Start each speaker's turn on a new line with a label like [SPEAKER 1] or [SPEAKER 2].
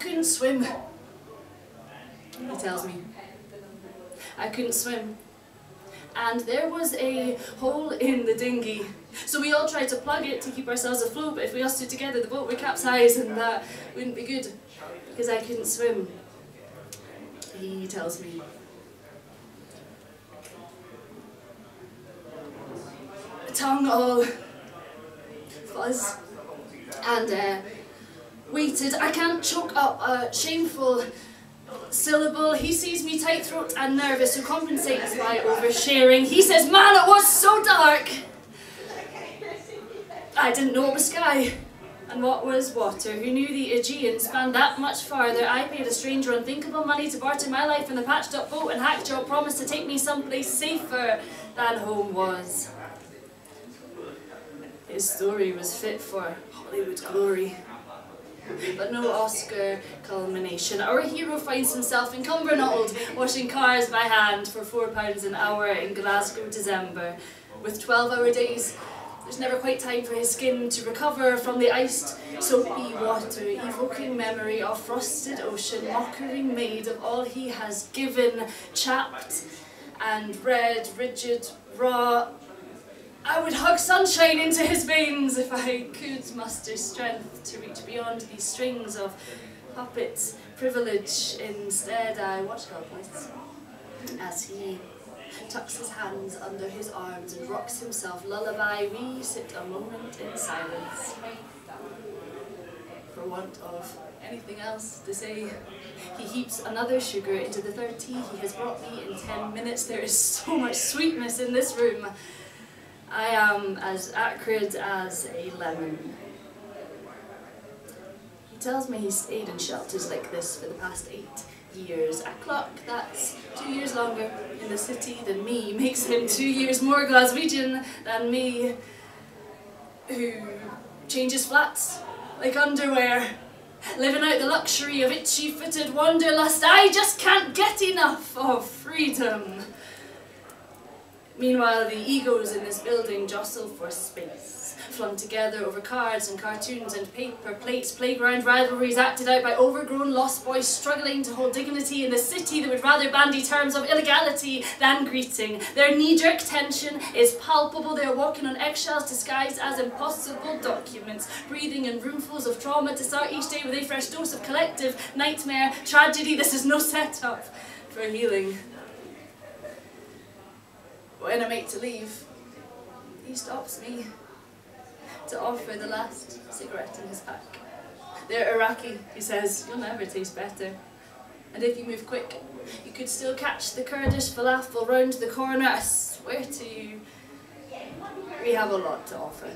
[SPEAKER 1] couldn't swim. He tells me. I couldn't swim. And there was a hole in the dinghy. So we all tried to plug it to keep ourselves afloat, but if we all stood together, the boat would capsize and that wouldn't be good, because I couldn't swim. He tells me. Tongue all fuzz and uh, waited. I can't choke up a shameful syllable. He sees me tight throat and nervous, who compensates by oversharing. He says, Man, it was so dark! I didn't know it was sky. And what was water? Who knew the Aegean spanned that much farther? I paid a stranger unthinkable money to barter my life in the patched up boat, and Hackjaw promised to take me someplace safer than home was. His story was fit for Hollywood glory. But no Oscar culmination. Our hero finds himself in Cumbernauld, washing cars by hand for four pounds an hour in Glasgow December. With 12 hour days, there's never quite time for his skin to recover from the iced, soapy water, evoking memory of frosted ocean, mockery made of all he has given, chapped and red, rigid, raw, I would hug sunshine into his veins if I could muster strength to reach beyond these strings of puppets' privilege. Instead, I watch helpless as he tucks his hands under his arms and rocks himself lullaby. We sit a moment in silence for want of anything else to say. He heaps another sugar into the third tea he has brought me in ten minutes. There is so much sweetness in this room. I am as acrid as a lemon. He tells me he's stayed in shelters like this for the past eight years. A clock that's two years longer in the city than me makes him two years more Glaswegian than me, who changes flats like underwear, living out the luxury of itchy-footed wanderlust. I just can't get enough of freedom. Meanwhile, the egos in this building jostle for space, flung together over cards and cartoons and paper plates, playground rivalries acted out by overgrown lost boys struggling to hold dignity in a city that would rather bandy terms of illegality than greeting. Their knee-jerk tension is palpable. They are walking on eggshells disguised as impossible documents, breathing in roomfuls of trauma to start each day with a fresh dose of collective nightmare, tragedy. This is no setup for healing when I'm to leave, he stops me to offer the last cigarette in his pack. They're Iraqi, he says, you'll never taste better. And if you move quick, you could still catch the Kurdish falafel round the corner. I swear to you, we have a lot to offer.